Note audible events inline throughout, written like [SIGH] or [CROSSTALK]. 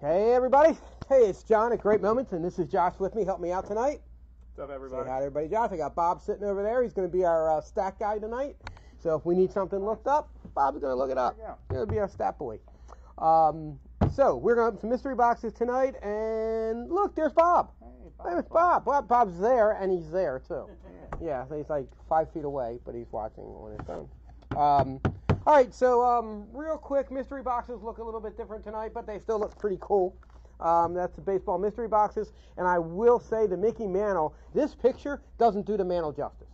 Hey, everybody. Hey, it's John at Great Moments, and this is Josh with me. Help me out tonight. What's up, Say everybody? hi to everybody. Josh, I got Bob sitting over there. He's going to be our uh, stat guy tonight. So if we need something looked up, Bob's going to look it up. There you He's going to be our stat boy. Um, so we're going to open some mystery boxes tonight, and look, there's Bob. Hey, There's Bob. Bob. Bob's there, and he's there too. [LAUGHS] Yeah. So he's like five feet away, but he's watching on his phone. Um, all right, so um, real quick, mystery boxes look a little bit different tonight, but they still look pretty cool. Um, that's the baseball mystery boxes, and I will say the Mickey Mantle. This picture doesn't do the Mantle justice.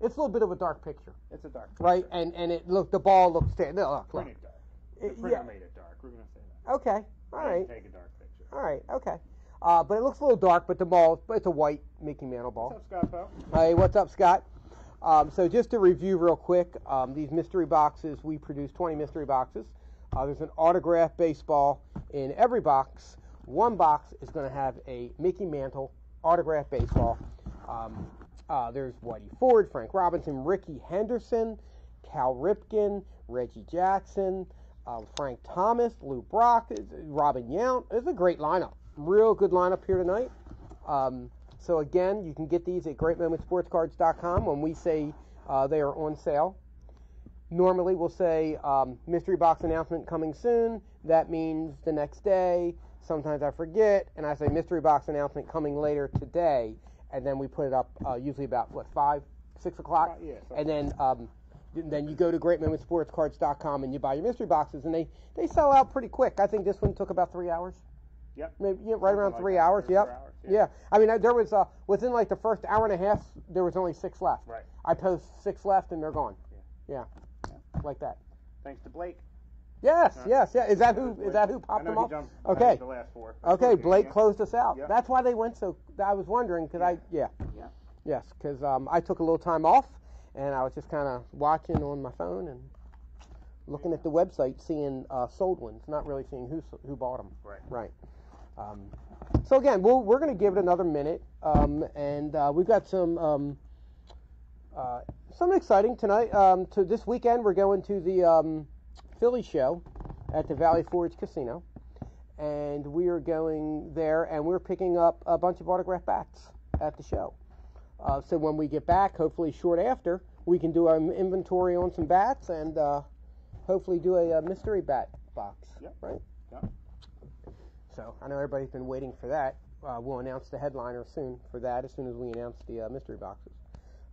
It's a little bit of a dark picture, It's a dark. picture. right? And and it look the ball looks no, look, look. Dark. The printer yeah. made it dark. We're gonna say that. Okay, all right, Take a dark picture. all right, okay. Uh, but it looks a little dark, but the ball, it's a white Mickey Mantle ball. What's up, Scott Poe? Hey, what's up, Scott? Um, so just to review real quick, um, these mystery boxes, we produce 20 mystery boxes. Uh, there's an autographed baseball in every box. One box is going to have a Mickey Mantle autographed baseball. Um, uh, there's Whitey Ford, Frank Robinson, Rickey Henderson, Cal Ripken, Reggie Jackson, um, Frank Thomas, Lou Brock, Robin Yount. It's a great lineup. Real good lineup here tonight. Um, so again, you can get these at greatmomentsportscards.com when we say uh, they are on sale. Normally, we'll say um, mystery box announcement coming soon. That means the next day. Sometimes I forget, and I say mystery box announcement coming later today, and then we put it up uh, usually about what five, six o'clock, yeah, and then um, then you go to greatmomentsportscards.com and you buy your mystery boxes, and they they sell out pretty quick. I think this one took about three hours. Yep. Maybe yeah, right Something around like three that, hours. three Yep. hours, yeah. yeah. I mean, uh, there was uh, within like the first hour and a half, there was only six left. Right. I post six left, and they're gone. Yeah. Yeah. Like that. Thanks to Blake. Yes. Uh, yes. Yeah. Is that who? Is that who popped them off? Okay. The last four. Okay. Blake, yeah. closed us out. Yeah. That's why they went so. I was wondering because I yeah. Yeah. Yes, because um, I took a little time off, and I was just kind of watching on my phone and looking at the website, seeing uh, sold ones, not really seeing who who bought them. Right. Right. Um, so again, we'll, we're going to give it another minute, um, and uh, we've got some um, uh, some exciting tonight. Um, to this weekend, we're going to the um, Philly show at the Valley Forge Casino, and we are going there, and we're picking up a bunch of autographed bats at the show. Uh, so when we get back, hopefully short after, we can do our inventory on some bats and uh, hopefully do a, uh mystery bat box. Yep. Right. So I know everybody's been waiting for that. Uh, we'll announce the headliner soon for that as soon as we announce the uh, mystery boxes.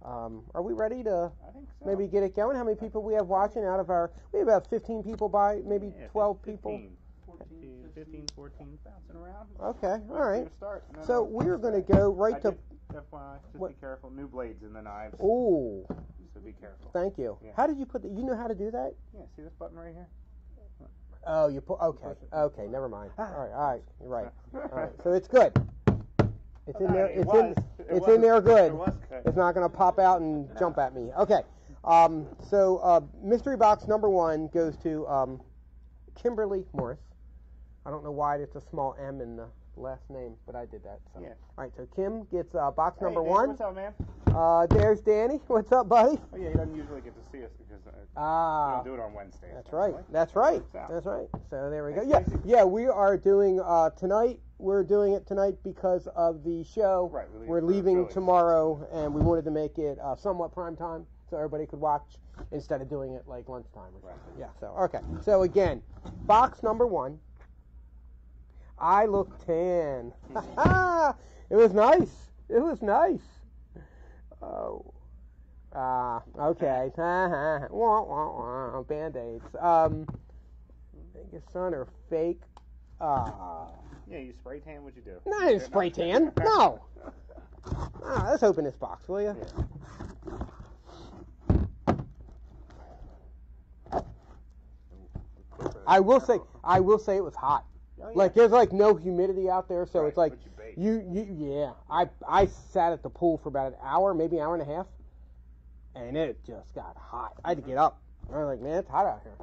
Um, are we ready to so. maybe get it going? How many people we have watching out of our? We have about 15 people by, maybe Yeah, 12 15, people. 14, 15, 14, bouncing around. Okay, all right. Start, So we're going to go right I to. FYI, just What? be careful. New blades in the knives. Oh, So be careful. thank you. Yeah. How did you put that? You know how to do that? Yeah. See this button right here? Oh, you put. Okay, okay, never mind. All right, all right, you're right. All All right, so it's good. It's in there. It's in. It's in there good. Good. It's not going to pop out and jump at me. Okay. Um, so uh, mystery box number one goes to um, Kimberly Morris. I don't know why it's a small M in the last name, but I did that. So. Yeah. All right. So Kim gets uh, box Hey, number Dave, one. What's up, man? Uh, there's Danny. [LAUGHS] What's up, buddy? Oh yeah, he doesn't usually get to see us because uh, we Ah. don't do it on Wednesdays. That's right. That's right. That's right. So there we go. Yeah, yeah. We are doing uh, tonight. We're doing it tonight because of the show. Right, we We're leaving tomorrow, and we wanted to make it uh, somewhat prime time so everybody could watch instead of doing it like lunchtime or something. Right. Yeah. So okay. So again, box number one. I look tan. [LAUGHS] [LAUGHS] it was nice. It was nice. Oh. Ah, okay. [LAUGHS] wah, wah, wah. Band-aids. Um, Vegas Sun or fake? Ah, Yeah, you spray tan. What'd you do? no, I didn't spray tan. [LAUGHS] No. Ah, let's open this box, will you? Yeah. I will say, I will say it was hot. Oh, yeah. Like there's like no humidity out there, so Right, it's like you you, yeah. I I sat at the pool for about an hour, maybe an hour and a half, and it just got hot. I had to get up. I was like, man, it's hot out here.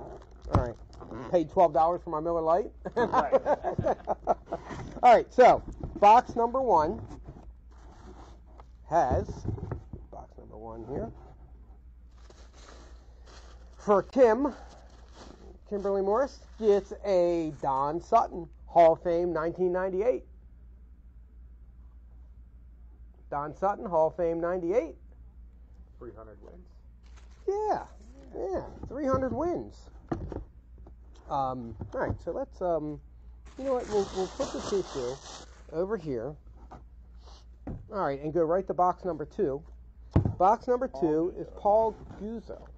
All right, paid twelve dollars for my Miller Lite. Right. [LAUGHS] All right, so box number one has box number one here For Kim, Kimberly Morris gets a Don Sutton Hall of Fame 1998. Don Sutton Hall of Fame 98. 300 wins. Yeah, yeah, 300 wins. Um, all right, so let's, um, you know what, we'll, we'll put the tissue over here. All right, and go right to box number two. Box number two is Paul Guzzo.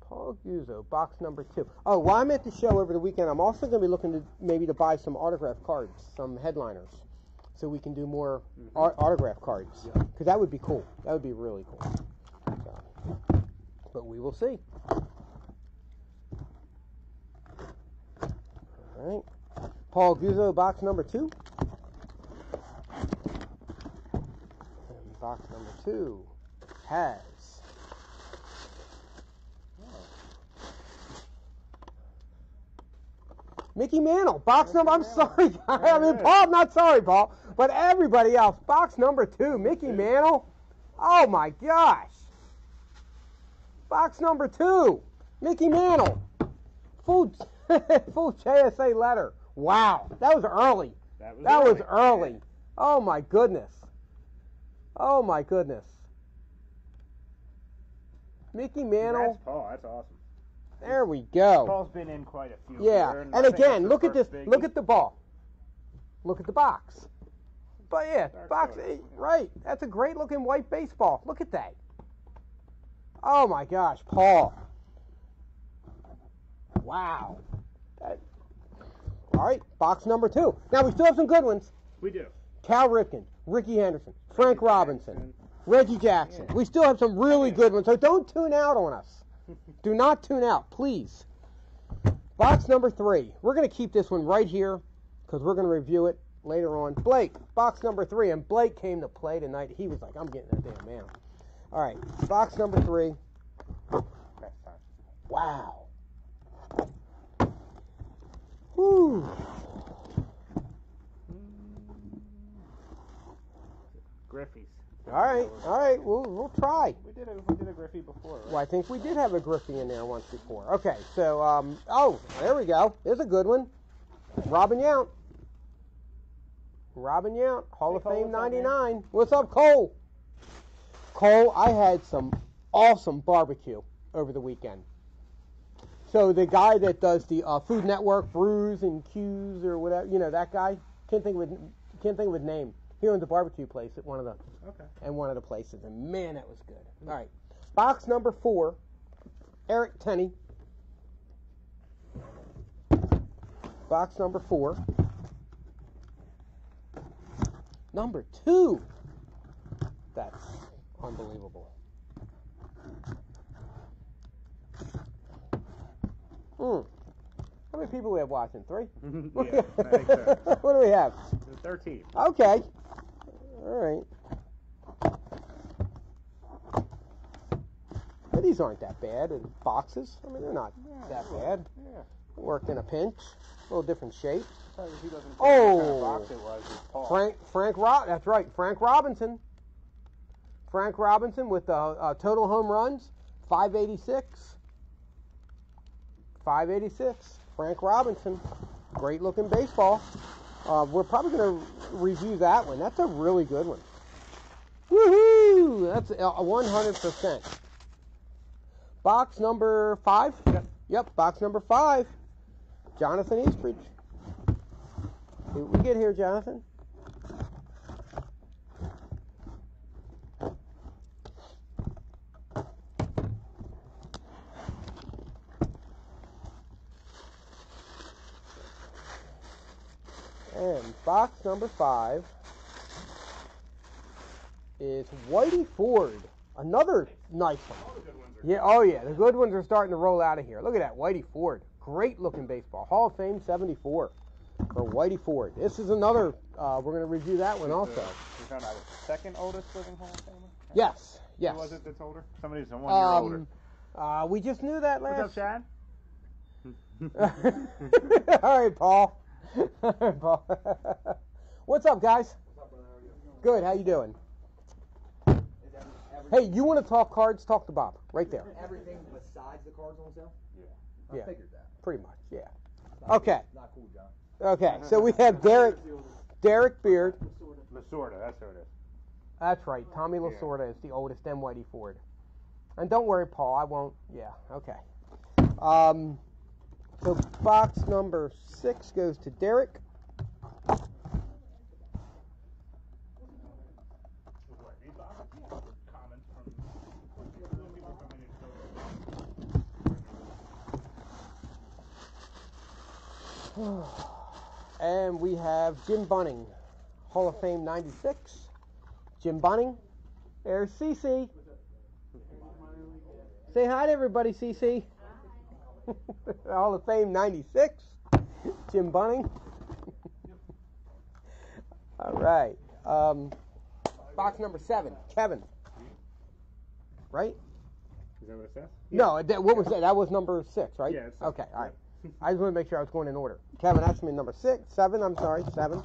Paul Guzzo, box number two. Oh, while I'm at the show over the weekend, I'm also going to be looking to maybe to buy some autograph cards, some headliners, so we can do more mm-hmm. au- autograph cards. Because that would be cool. That would be really cool. So, but we will see. All right. Paul Guzzo, box number two. And box number two has. Mickey Mantle, box number. I'm sorry, [LAUGHS] I mean Paul. I'm not sorry, Paul, but everybody else. Box number two, Mickey Mantle. Oh my gosh. Box number two, Mickey Mantle. Full, [LAUGHS] full JSA letter. Wow, that was early. That was That was early. early. Oh my goodness. Oh my goodness. Mickey Mantle. Congrats, Paul. That's awesome. There we go. Paul's been in quite a few. Yeah, here, and think again, look at this. first Look at the ball. Look at the box. But yeah, Dark box. color. eh, Right. That's a great looking white baseball. Look at that. Oh my gosh, Paul. Wow. That, all right, box number two. Now we still have some good ones. We do. Cal Ripken, Rickey Henderson, Frank Ricky Robinson, Jackson. Reggie Jackson. Yeah. We still have some really good ones, so don't tune out on us. Do not tune out, please. Box number three. We're going to keep this one right here because we're going to review it later on. Blake, box number three. And Blake came to play tonight. He was like, I'm getting that damn man. All right, box number three. Wow. Whew. Griffey's. All right, all right. We'll, we'll try. We did a we did a Griffey before, right? Well, I think we did have a Griffey in there once before. Okay, so um, oh, there we go. There's a good one. Robin Yount. Robin Yount, Hall Hey, of Cole, Fame what's up, man? '99. What's up, Cole? Cole, I had some awesome barbecue over the weekend. So the guy that does the uh, Food Network brews and Q's or whatever, you know that guy. Can't think of his, can't think of his name. He owns a barbecue place at one of the Okay. and one of the places, and man, that was good. All right, box number four, Eric Tenney. Box number four. Number two. That's unbelievable. Hmm. How many people we have watching? Three. [LAUGHS] yeah, [LAUGHS] so. what do we have? Thirteen. Okay. All right. But these aren't that bad in boxes. I mean, they're not that bad. Yeah. Worked in a pinch. A little different shape. Tell you who doesn't care Oh. kind of box it was. Frank Frank Rob. That's right. Frank Robinson. Frank Robinson with the uh, total home runs, 586. 586. Frank Robinson. Great looking baseball. Uh, we're probably going to review that one. That's a really good one. Woohoo! That's a a 100%. Box number five? Yep. Yep, box number five. Jonathan Eastridge. Who we get here, Jonathan? And box number five is Whitey Ford. Another nice one. All the good ones are. Yeah, oh yeah, the good ones are starting to roll out of here. Look at that, Whitey Ford. Great looking baseball. Hall of Fame 74 for Whitey Ford. This is another, uh, we're going to review that one also. We found out the second oldest living Hall of Famer. Yes, yes. Who was it that's older? Somebody's one year older. Um, uh, we just knew that last. What's up. Chad? [LAUGHS] All right, Paul. [LAUGHS] All right, Paul. [LAUGHS] What's up, guys? Good. How you doing? Hey, you want to talk cards? Talk to Bob right there. Everything besides the cards on sale? Yeah. I Yeah. figured that. Pretty much, yeah. Not Okay. Cool. Not cool, John. Okay, so we have Derek, Derek Beard. Lasorda, that's who it is. That's right. Tommy Lasorda is the oldest and Whitey Ford. And don't worry, Paul. I won't. Yeah. Okay. Um, so box number six goes to Derek. And we have Jim Bunning, Hall of Fame '96. Jim Bunning. There's CC. Say hi to everybody, CC. [LAUGHS] Hall of Fame '96. Jim Bunning. [LAUGHS] All right. Um, box number seven, Kevin. Right? Is that what it says? No, that, what was that? That was number six, right? Yeah, Okay, all right. I just want to make sure I was going in order. Kevin, that's me number six, seven. I'm sorry, seven.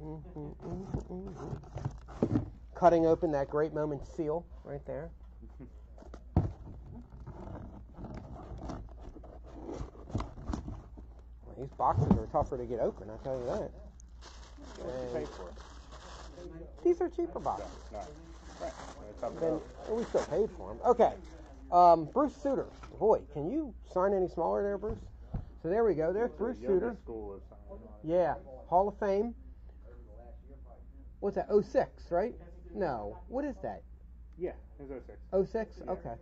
Mm-hmm, mm-hmm, mm-hmm. Cutting open that great moment seal right there. Well, These boxes are tougher to get open, I tell you that. What did you pay for it? These are cheaper boxes. No. Right. It's up to Then we still paid for them. Okay. Um, Bruce Sutter. Boy, can you sign any smaller there, Bruce? So there we go. There's Bruce Sutter. School is signing on. Yeah. Hall of Fame. What's that? 06, right? No. What is that? Yeah, it's 06. 06? Okay.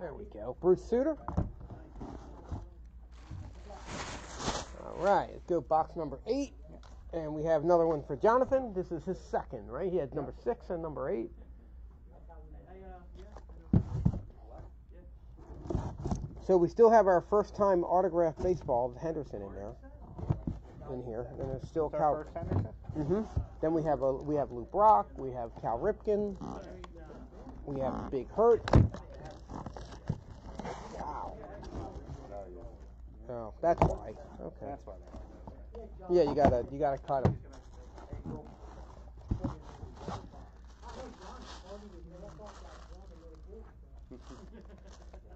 There we go. Bruce Sutter. All right. Let's go box number eight. And we have another one for Jonathan. This is his second, right? He had number six and number eight. So we still have our first time autographed baseball of Henderson in there. In here. And there's still Cal. first Henderson? hmm Then we have a we have Lou Brock, we have Cal Ripken, we have Big Hurt. Wow. Oh, that's why. Okay. That's why they Yeah, you gotta you gotta cut them.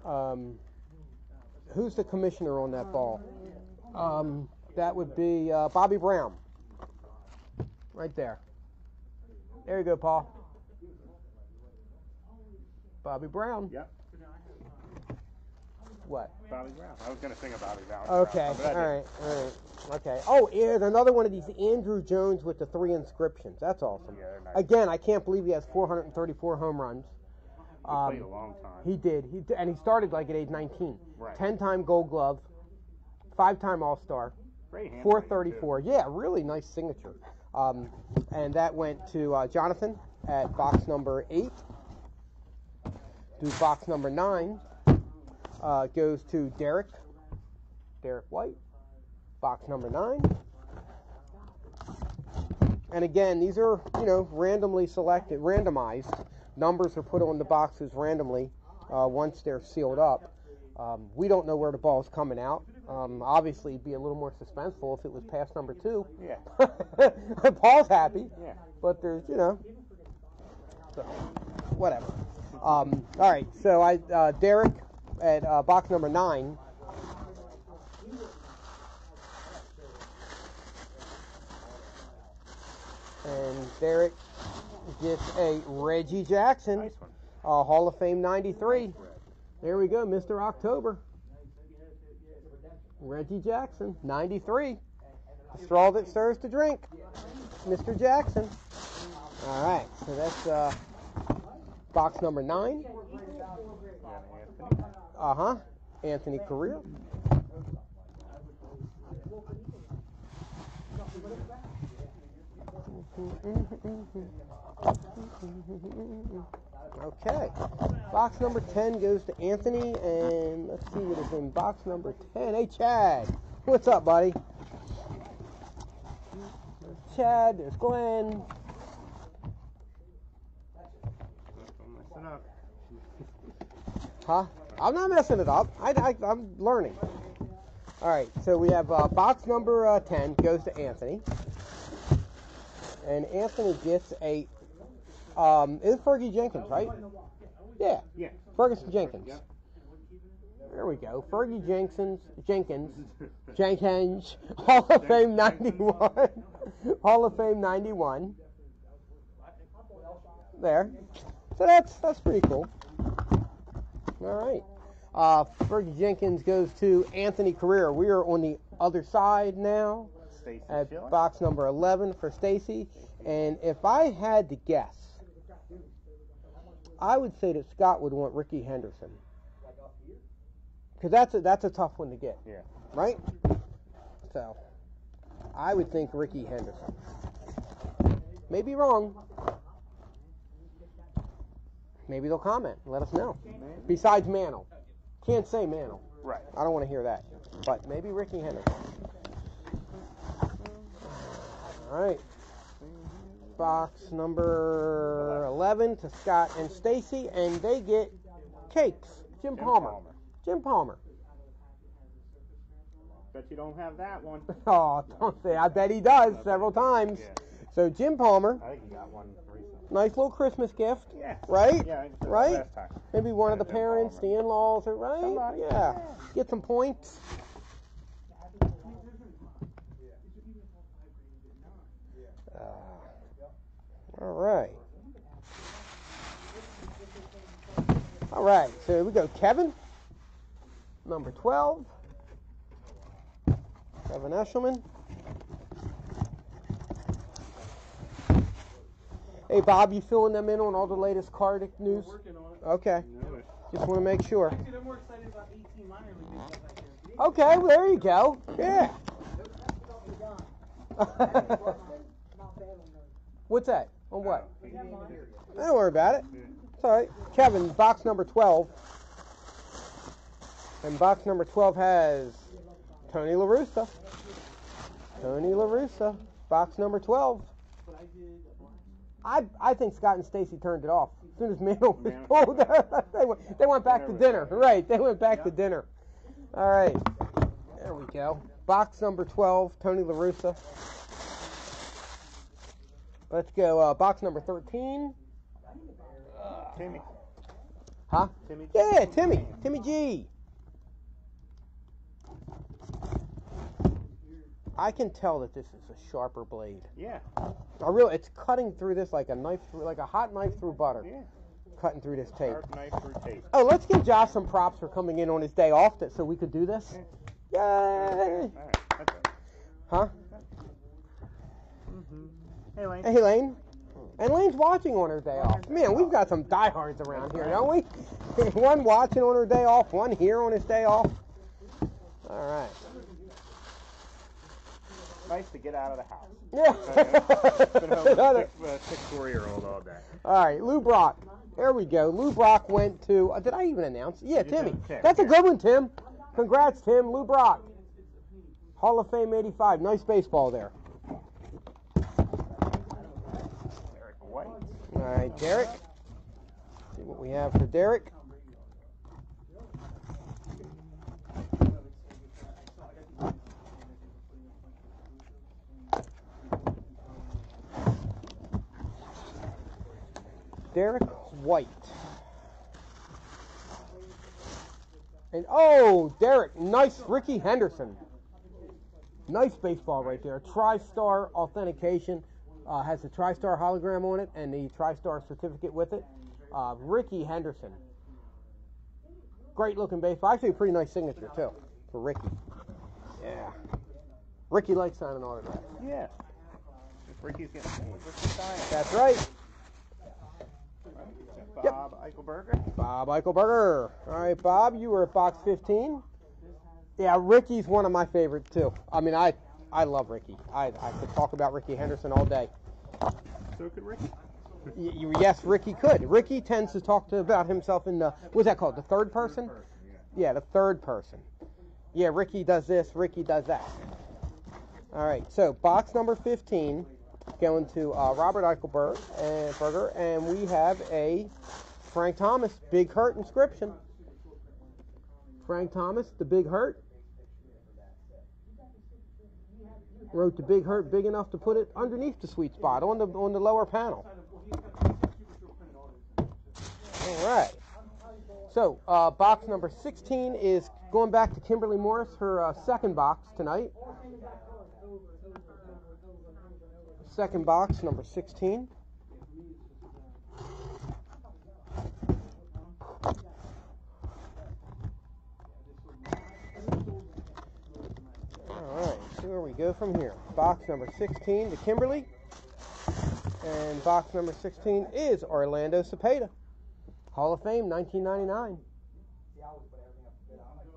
Um, who's the commissioner on that ball? Um, that would be uh, Bobby Brown. Right there. There you go, Paul. Bobby Brown. Yep. What? Bobby Brown. I was gonna sing a Bobby Brown. Okay. song, but I All right. All right. Okay. Oh, and another one of these Andruw Jones with the three inscriptions. That's awesome. Yeah, nice. Again, I can't believe he has 434 home runs. He played a long time. He did. He and he started like at age 19. Right. 10-time Gold Glove, five-time All-Star, Great handwriting, 434. Yeah, really nice signature. Um, and that went to uh, Jonathan at box number eight. To box number nine uh, goes to Derek. Derek White. Box number nine. And again, these are you know randomly selected, randomized. Numbers are put on the boxes randomly uh, once they're sealed up. Um, we don't know where the ball's coming out. Um, obviously, it'd be a little more suspenseful if it was past number two. Yeah. [LAUGHS] Paul's happy, Yeah. but there's, you know, so, whatever. Um, all right, so I, uh, Derek at uh, box number nine. And Derek gets a Reggie Jackson, Nice uh, Hall of Fame 93. There we go, Mr. October. Reggie Jackson, 93. The straw that stirs the drink. Mr. Jackson. All right, so that's uh, box number nine. Uh huh. Anthony Correa. Okay. Box number 10 goes to Anthony, and let's see what is in box number 10. Hey, Chad. What's up, buddy? There's Chad, there's Glenn. Don't mess it up. Huh? I'm not messing it up. I, I, I'm learning. All right, so we have uh, box number uh, 10 goes to Anthony. and Anthony gets a. Um, it's Fergie Jenkins, right? Yeah, Yeah. Ferguson Jenkins. Yep. There we go. Fergie Jenkins, Jenkins, Jenkins, [LAUGHS] Hall of Fame '91, [LAUGHS] Hall of Fame '91. There. So that's that's pretty cool. All right. Uh, Fergie Jenkins goes to Anthony Carrera. We are on the other side now Stacy at Schiller. box number 11 for Stacy. And if I had to guess, I would say that Scott would want Rickey Henderson. Because that's a, that's a tough one to get. Yeah. Right? So, I would think Rickey Henderson. Maybe wrong. Maybe they'll comment and let us know. Besides Mantle. Can't say Mantle. Right. I don't want to hear that. But maybe Rickey Henderson. All right. Box number 11 to Scott and Stacy, and they get cakes. Jim, Jim Palmer. Palmer. Jim Palmer. Bet you don't have that one. [LAUGHS] Oh, don't say. I bet he does several times. Yeah. So Jim Palmer, I think you got one recently. Nice little Christmas gift, Yeah. right? Yeah. I did that Right? Maybe one of the parents, the in-laws, or right? Somebody. Yeah. Get some points. Uh, all right. All right. So here we go. Kevin, number 12. Kevin Eshelman. Hey, Bob, you filling them in on all the latest card news? Working on it. Okay. Just want to make sure. Actually, they're more excited about 18 minor league back there. Okay, well, there you go. Yeah. [LAUGHS] What's that? On what? Don't worry about it. It's all right. Kevin, box number 12. And box number 12 has Tony LaRussa. Tony LaRussa, box number 12. Uh, I, I think Scott and Stacy turned it off. As soon as Mantle [LAUGHS] was pulled, [LAUGHS] they went, they went back to dinner. Right, they went back to dinner. All right. There we go. Box number 12, Tony LaRussa. Let's go. Uh, box number 13. Timmy. Huh? Timmy. Yeah, Timmy. Timmy G. I can tell that this is a sharper blade. Yeah. I really, it's cutting through this like a knife through, like a hot knife through butter. Yeah. Cutting through this tape. Sharp knife through tape. Oh, let's give Josh some props for coming in on his day off, that, so we could do this. Yay! All right. That's it. Huh? Mm-hmm. Hey, Lane. Hey, Lane. And Lane's watching on her day off. Man, we've got some diehards around here, don't we? [LAUGHS] one watching on her day off, one here on his day off. All right. Nice to get out of the house. [LAUGHS] Yeah. Been home with a six, uh, six four-year-old all day. All right, Lou Brock. There we go. Lou Brock went to. Uh, did I even announce? Yeah, You Timmy. Tim, That's a good one, Tim. Congrats, Tim. Lou Brock. Hall of Fame 85. Nice baseball there. Eric White. All right, Derek. See what we have for Derek. Derek White. And oh, Derek, nice Rickey Henderson. Nice baseball right there. TriStar authentication uh, has the TriStar hologram on it and the TriStar certificate with it. Uh, Rickey Henderson. Great looking baseball. Actually, a pretty nice signature too for Ricky. Yeah. Ricky likes signing autographs. Yeah. If Ricky's getting signing. That's right. Yep. Bob Eichelberger. Bob Eichelberger. All right, Bob, you were at box 15. Yeah, Ricky's one of my favorites too. I mean, I I love Ricky. I, I could talk about Rickey Henderson all day. So could Ricky. Y- yes, Ricky could. Ricky tends to talk to about himself in the what's that called? The third person? Yeah, the third person. Yeah, Ricky does this, Ricky does that. All right, so box number 15 going to uh, Robert Eichelberg and Berger, and we have a Frank Thomas Big Hurt inscription. Frank Thomas, the Big Hurt. Wrote the big hurt big enough to put it underneath the sweet spot on the on the lower panel. All right. So uh, box number 16 is going back to Kimberly Morris, her uh, second box tonight. Second box, number 16. All right, see where we go from here. Box number 16 to Kimberly. And box number 16 is Orlando Cepeda. Hall of Fame, 1999.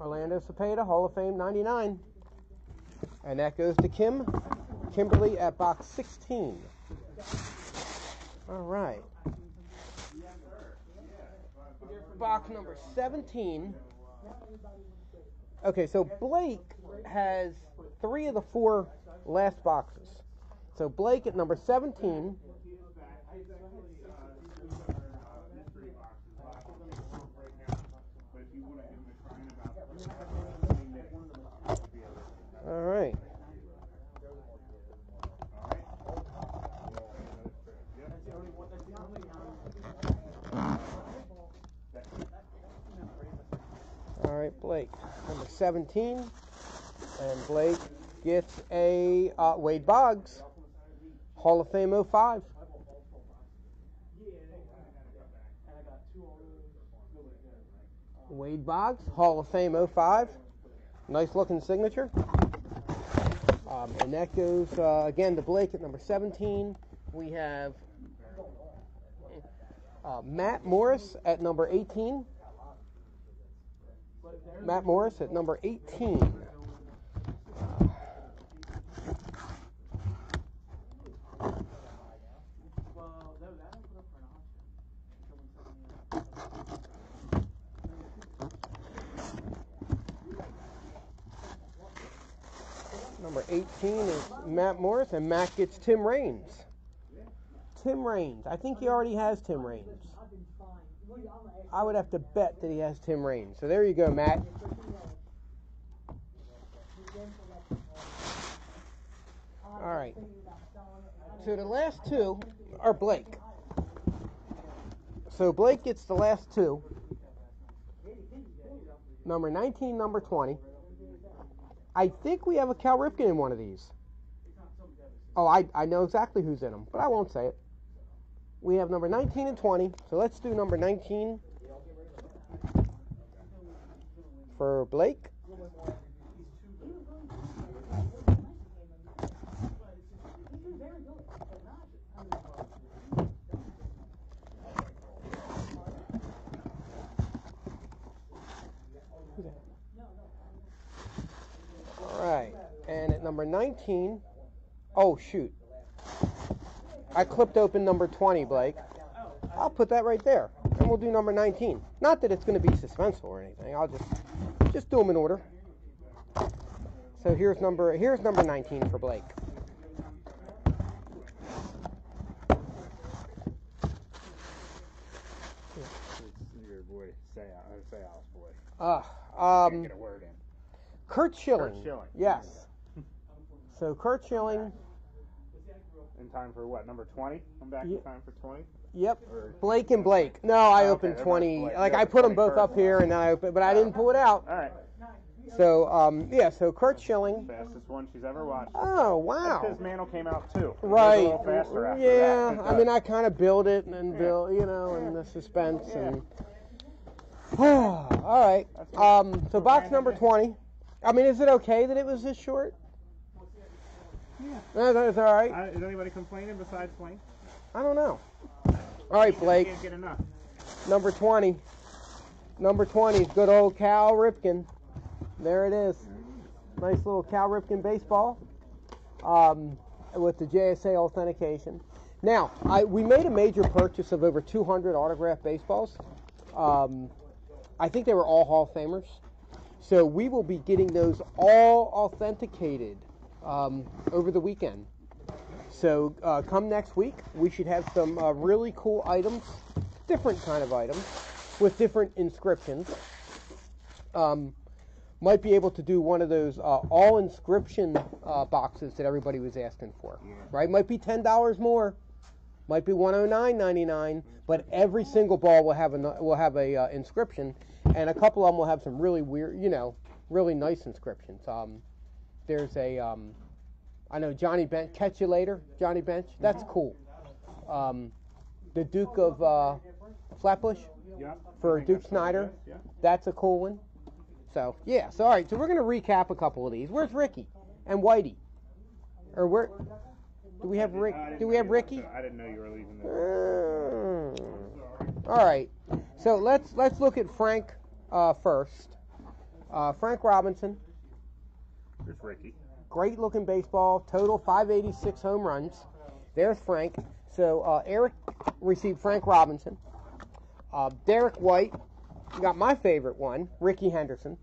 Orlando Cepeda, Hall of Fame, 99. And that goes to Kim. Kimberly at box 16. All right. Box number 17. Okay, so Blake has three of the four last boxes. So Blake at number 17. All right. All right, Blake, number 17. And Blake gets a uh, Wade Boggs, Hall of Fame 05. Wade Boggs, Hall of Fame 05. Nice looking signature. Um, and that goes uh, again to Blake at number 17. We have uh, Matt Morris at number 18. Matt Morris at number 18. Well, that, that I put up for an auction. Someone sent me Number 18 is Matt Morris, and Matt gets Tim Raines. Tim Raines. I think he already has Tim Raines. I would have to bet that he has Tim Raines. So there you go, Matt. All right. So the last two are Blake. So Blake gets the last two. Number 19, number 20. I think we have a Cal Ripken in one of these. Oh, I, I know exactly who's in them, but I won't say it. We have number 19 and 20. So let's do number 19 for Blake. All right. And at number 19, oh, shoot. I clipped open number 20, Blake. I'll put that right there. And we'll do number 19. Not that it's going to be suspenseful or anything. I'll just just do them in order. So here's number here's number 19 for Blake. Your boy, say say boy. Uh, um, get a word in. Curt Schilling. Curt Schilling. Yes. So Curt Schilling. In time for what? Number 20? I'm back Ye- in time for 20? Yep. Or, Blake and Blake. No, I Oh, opened okay, 20. Blake. Like I put them both 21st. up here, and then I opened, but I didn't pull it out. all right. So um, yeah. So Curt Schilling. Fastest one she's ever watched. Oh wow. because Mantle came out too. It was a Right. little faster after Yeah. that. I mean, I kind of build it and Yeah. build, you know, and the suspense Yeah. and. [SIGHS] All right. Um. So box number twenty. I mean, is it okay that it was this short? Yeah. That's all right. Uh, is anybody complaining besides Blaine? I don't know. All right, Blake. Can't get enough. Number 20. Number 20 is good old Cal Ripken. There it is. Nice little Cal Ripken baseball um, with the JSA authentication. Now, I, we made a major purchase of over 200 autographed baseballs. Um, I think they were all Hall of Famers. So we will be getting those all authenticated um, over the weekend. So uh, come next week, we should have some uh, really cool items, different kind of items, with different inscriptions. Um, might be able to do one of those uh, all inscription uh, boxes that everybody was asking for. Yeah. Right? Might be ten dollars more. Might be one hundred nine ninety nine. But every single ball will have a will have a uh, inscription, and a couple of them will have some really weird, you know, really nice inscriptions. Um, there's a um, I know Johnny Bench. Catch you later, Johnny Bench. That's cool. Um, the Duke of uh, Flatbush Yeah. for Duke Snider. Yeah. That's a cool one. So yeah. So all right. So we're gonna recap a couple of these. Where's Ricky and Whitey? Or where? Do we have Rick? Do we have Ricky? I didn't know you were leaving. Mm. All right. So let's let's look at Frank uh, first. Uh, Frank Robinson, There's Ricky. great looking baseball, total 586 home runs. There's Frank. So uh, Eric received Frank Robinson. Uh, Derek White got my favorite one, Rickey Henderson.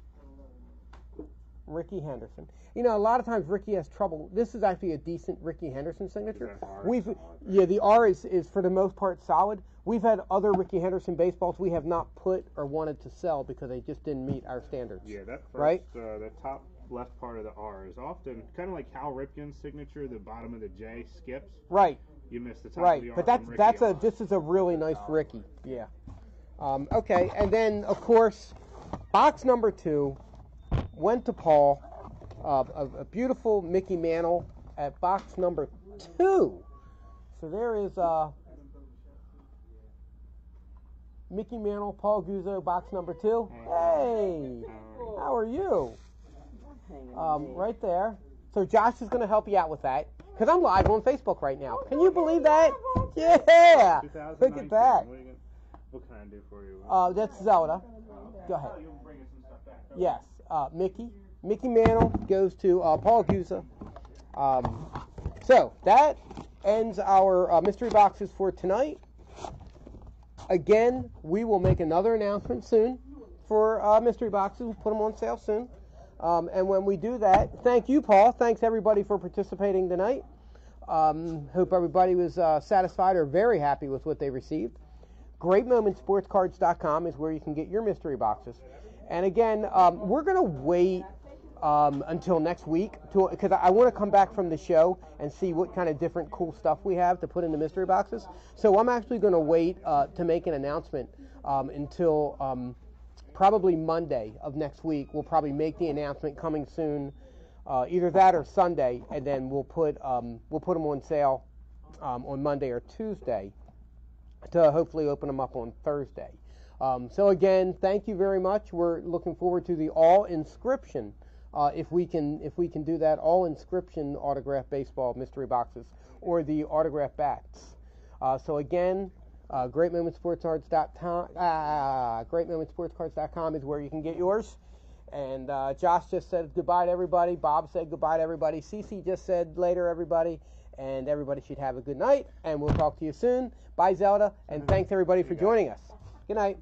Rickey Henderson. You know, a lot of times Ricky has trouble. This is actually a decent Rickey Henderson signature. We've yeah, the R is, is for the most part solid. We've had other Rickey Henderson baseballs we have not put or wanted to sell because they just didn't meet our standards. Yeah, that first, Right? uh, the top left part of the R is often kind of like Hal Ripken's signature. The bottom of the J skips. Right. You miss the top of Right, the R. but that's that's a this is a really nice Ricky. Yeah. Um, okay, and then of course, box number two went to Paul. Uh, a, a beautiful Mickey Mantle at box number two. So there is uh, Mickey Mantle, Paul Guzzo, box number two. Hey, how are you? Um, right there. So Josh is going to help you out with that because I'm live on Facebook right now. Can you believe that? Yeah. Look at that. What, are you gonna- what can I do for you? Uh, that's Zelda. Go ahead. You'll bring us some stuff back. Yes. Uh, Mickey. Mickey Mantle goes to uh, Paul Guza. Um, so that ends our uh, mystery boxes for tonight. Again, we will make another announcement soon for uh, mystery boxes. We'll put them on sale soon. Um, and when we do that, thank you, Paul. Thanks everybody for participating tonight. Um, hope everybody was uh, satisfied or very happy with what they received. GreatMomentsSportsCards.com is where you can get your mystery boxes. And again, um, we're going to wait um, until next week because I, I want to come back from the show and see what kind of different cool stuff we have to put in the mystery boxes. So I'm actually going to wait uh, to make an announcement um, until um, probably Monday of next week. We'll probably make the announcement coming soon, uh, either that or Sunday, and then we'll put um, we'll put them on sale um, on Monday or Tuesday to hopefully open them up on Thursday. Um, so again, thank you very much. We're looking forward to the all inscription. Uh, if we can, if we can do that, all inscription autograph baseball mystery boxes or the autograph bats. Uh, so again, uh, greatmomentsportscards.com, uh, greatmomentsportscards.com is where you can get yours. And uh, Josh just said goodbye to everybody. Bob said goodbye to everybody. Cece just said later, everybody. And everybody should have a good night. And we'll talk to you soon. Bye, Zelda. And thanks everybody for joining us. Good night.